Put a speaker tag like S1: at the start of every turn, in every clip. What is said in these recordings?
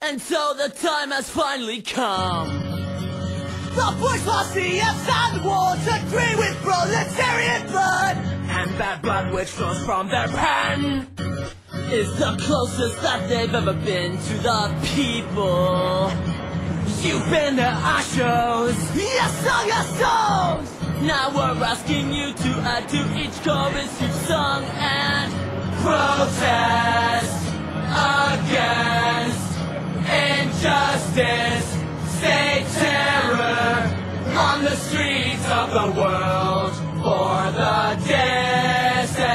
S1: And so the time has finally come.
S2: The bourgeoisie outside the walls agree with proletarian blood.
S1: And that blood which flows from their pen is the closest that they've ever been to the people. You've been to our shows,
S2: You sung our songs.
S1: now we're asking you to add to each chorus you've sung and protest injustice, state terror on the streets of the world for the disempowered.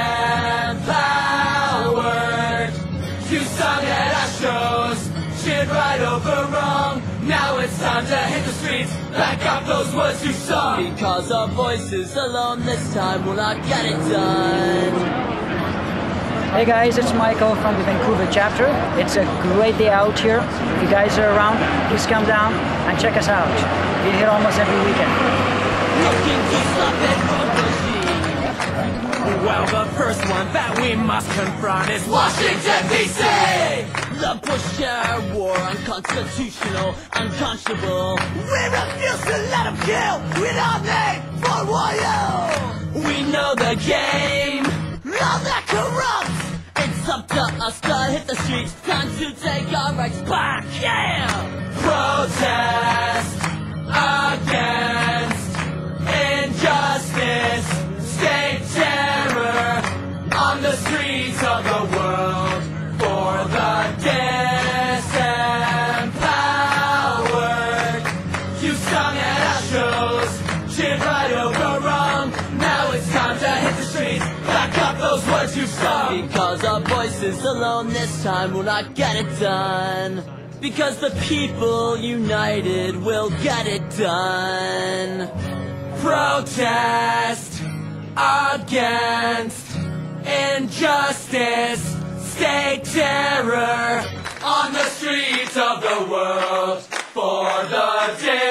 S1: You sung at our shows, cheered right over wrong. Now it's time to hit the streets, back up those words you sung. Because our voices alone this time will not get it done.
S3: Hey guys, it's Michael from the Vancouver chapter. It's a great day out here. If you guys are around, please come down and check us out. We're here almost every weekend.
S1: Well, the first one that we must confront is Washington, D.C. The Bush war, unconstitutional, unconscionable.
S2: We refuse to let them kill our name for royal.
S1: We know the game. Hit the streets. Time to take our rights back. Yeah! Protest against injustice, state terror on the streets of the world for the disempowered. You sung because you. Because our voices alone this time will not get it done. Because the people united will get it done. Protest against injustice, state terror on the streets of the world for the day.